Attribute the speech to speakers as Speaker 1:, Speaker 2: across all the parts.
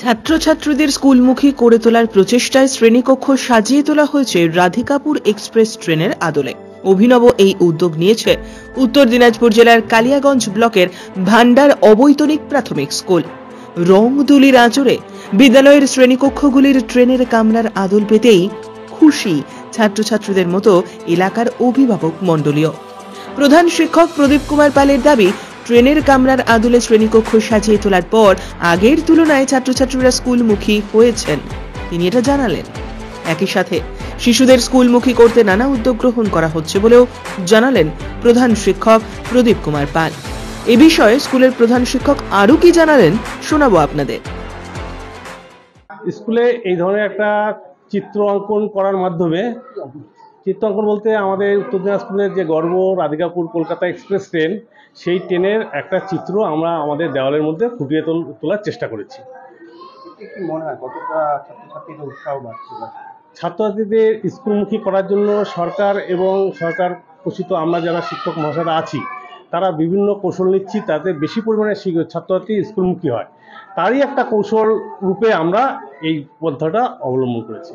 Speaker 1: ছাত্রছাত্রীদের স্কুলমুখী করে তোলার প্রচেষ্টায় শ্রেণীকক্ষ সাজিয়ে তোলা হয়েছে রাধিকাপুর এক্সপ্রেস ট্রেনের আদলে। অভিনব এই উদ্যোগ নিয়েছে উত্তর দিনাজপুর জেলার কালিয়াগঞ্জ ব্লকের ভান্ডার অবৈতনিক প্রাথমিক স্কুল। রংদুলির আঁচড়ে বিদ্যালয়ের শ্রেণীকক্ষগুলির ট্রেনের কামরার আদল পেতেই খুশি ছাত্রছাত্রীদের মতো এলাকার অভিভাবক মণ্ডলীয় প্রধান শিক্ষক প্রদীপ কুমার পালের দাবি ট্রেনের কামরার আদলে শ্রেণীকক্ষ সাজিয়ে তোলার পর আগের তুলনায় ছাত্রছাত্রীরা স্কুলমুখী হয়েছেন। তিনি এটা জানালেন। একই সাথে শিশুদের স্কুলমুখী করতে নানা উদ্যোগ গ্রহণ করা হচ্ছে বলেও জানালেন প্রধান শিক্ষক প্রদীপ কুমার পাল। এ বিষয়ে স্কুলের প্রধান শিক্ষক আরও কি জানালেন শোনাবো আপনাদের।
Speaker 2: স্কুলে এই ধরনের একটা চিত্র অঙ্কন করার মাধ্যমে চিত্র অঙ্কন বলতে আমাদের উত্তর দিনাজপুরের যে গর্ব রাধিকাপুর কলকাতা এক্সপ্রেস ট্রেন সেই ট্রেনের একটা চিত্র আমরা আমাদের দেওয়ালের মধ্যে ফুটিয়ে তোল- তোলার চেষ্টা করেছি।
Speaker 3: মনে হয়? কতটা ছাত্রছাত্রীদের উৎসাহ বাড়ছে বা?
Speaker 2: ছাত্রছাত্রীদের স্কুলমুখী করার জন্য সরকার এবং সরকার পোষিত আমরা যারা শিক্ষক মহাশয়রা আছি তারা বিভিন্ন কৌশল নিচ্ছি তাতে বেশি পরিমাণে ছাত্রছাত্রী স্কুলমুখী হয়। তারই একটা কৌশল রূপে আমরা এই পন্থাটা অবলম্বন করেছি।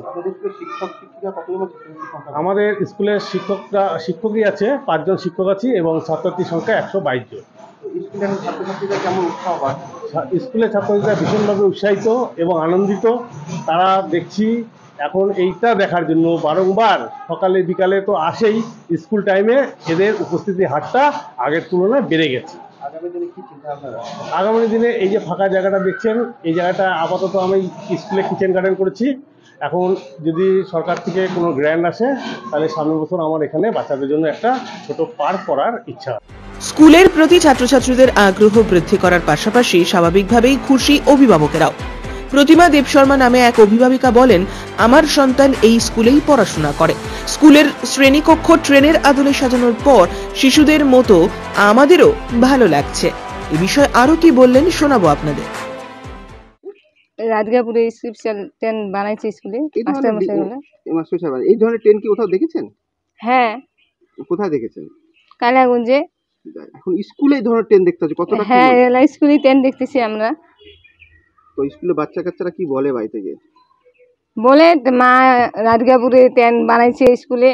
Speaker 2: আমাদের স্কুলের শিক্ষকরা শিক্ষকই আছে পাঁচজন শিক্ষক আছি এবং ছাত্রছাত্রীর সংখ্যা একশো বাইশ জন। স্কুলের ছাত্রছাত্রীরা ভীষণভাবে উৎসাহিত এবং আনন্দিত। তারা দেখছি এখন এইটা দেখার জন্য বারংবার সকালে বিকালে তো আসেই স্কুল টাইমে এদের উপস্থিতির হারটা আগের তুলনায় বেড়ে গেছে।
Speaker 3: আগামী দিনে কি চিন্তা ভাবনা রাখছেন?
Speaker 2: আগামী দিনে এই যে ফাঁকা জায়গাটা দেখছেন এই জায়গাটা আপাতত আমি স্কুলে কিচেন গার্ডেন করেছি। এখন যদি সরকার থেকে কোনো গ্র্যান্ড আসে তাহলে সামনের বছর আমার এখানে বাচ্চাদের জন্য একটা ছোট পার্ক করার ইচ্ছা
Speaker 1: স্কুলের প্রতি ছাত্রছাত্রীদের আগ্রহ বৃদ্ধি করার পাশাপাশি স্বাভাবিকভাবেই খুশি অভিভাবকেরাও। প্রতিমা দেব শর্মা নামে এক অভিভাবিকা বলেন আমার সন্তান এই স্কুলেই পড়াশোনা করে। স্কুলের শ্রেণীকক্ষ ট্রেনের আদলে সাজানোর পর শিশুদের মতো আমাদেরও ভালো লাগছে। এ বিষয়ে আরও কি বললেন শোনাবো আপনাদের।
Speaker 4: রাধিকাপুরে স্ক্রিপশন ট্রেন বানাইছে স্কুলে
Speaker 3: এই ধরনের ট্রেন কি কোথাও দেখেছেন?
Speaker 4: হ্যাঁ।
Speaker 3: কোথায় দেখেছেন?
Speaker 4: কালিয়াগঞ্জে।
Speaker 3: এখন স্কুলে এই ধরনের ট্রেন দেখতে হচ্ছে। কতটা কি
Speaker 4: হ্যাঁ স্কুলে ট্রেন দেখতেছি আমরা।
Speaker 3: তো স্কুলে বাচ্চা কাচ্চারা কি বলে বাড়ি থেকে?
Speaker 4: বলে মা রাধিকাপুরে ট্রেন বানাইছে স্কুলে।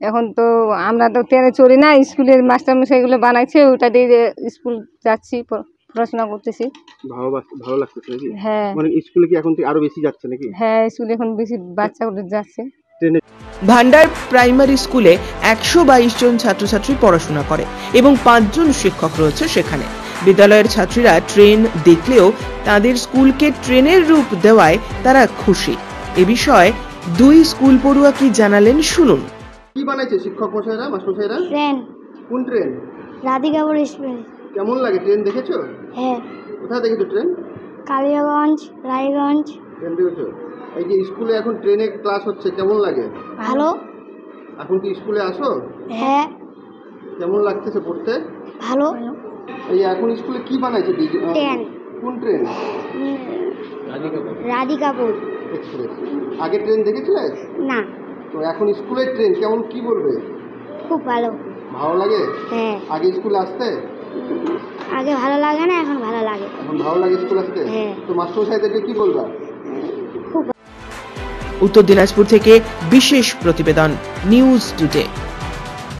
Speaker 4: এখন তো আমরা তো ট্রেনে চড়ি না স্কুলের মাস্টার মশাইগুলো বানাইছে ওটা দিয়ে স্কুল যাচ্ছি পড়- পড়াশোনা করতেছি।
Speaker 3: ভালো ভালো লাগতেছে নাকি?
Speaker 4: হ্যাঁ।
Speaker 3: মানে স্কুলে কি এখন থেকে আরও বেশি যাচ্ছে নাকি?
Speaker 4: হ্যাঁ স্কুলে এখন বেশি বাচ্চাগুলো যাচ্ছে।
Speaker 1: ভান্ডার প্রাইমারি স্কুলে একশো বাইশ জন ছাত্রছাত্রী পড়াশোনা করে এবং পাঁচজন শিক্ষক রয়েছে সেখানে। বিদ্যালয়ের ছাত্রীরা ট্রেন দেখলেও তাদের স্কুলকে ট্রেনের রূপ দেওয়ায় তারা খুশি। এ বিষয়ে দুই স্কুল পড়ুয়া কি জানালেন শুনুন।
Speaker 3: কি বানাইছে শিক্ষক মশাইরা মাস্টার মশাইরা
Speaker 5: ট্রেন।
Speaker 3: কোন ট্রেন?
Speaker 5: রাধিকাপুর এক্সপ্রেস
Speaker 3: কেমন লাগে ট্রেন দেখেছ?
Speaker 5: হ্যাঁ।
Speaker 3: কোথায় দেখেছ ট্রেন?
Speaker 5: কালিয়াগঞ্জ রায়গঞ্জ।
Speaker 3: ট্রেন দেখেছ? এই যে স্কুলে এখন ট্রেনে ক্লাস হচ্ছে কেমন লাগে?
Speaker 5: ভালো।
Speaker 3: এখন কি স্কুলে আসো?
Speaker 5: হ্যাঁ।
Speaker 3: কেমন লাগতেছে পড়তে?
Speaker 5: ভালো।
Speaker 3: এই এখন স্কুলে কি বানাইছে
Speaker 5: ট্রেন।
Speaker 3: কোন ট্রেন?
Speaker 5: রাধিকাপুর
Speaker 3: এক্সপ্রেস। আগে ট্রেন দেখেছিলে?
Speaker 5: না।
Speaker 3: তো এখন স্কুলের ট্রেন কেমন কি বলবে?
Speaker 5: খুব ভালো।
Speaker 3: ভালো লাগে?
Speaker 5: হ্যাঁ।
Speaker 3: আগে স্কুলে আসতে?
Speaker 5: আগে ভালো লাগে না এখন ভালো লাগে।
Speaker 3: এখন ভালো লাগে স্কুল আসতে?
Speaker 5: হ্যাঁ।
Speaker 3: তো মাস্টার সাহেবদেরকে কি বলবা?
Speaker 1: উত্তর দিনাজপুর থেকে বিশেষ প্রতিবেদন নিউজ টুডে।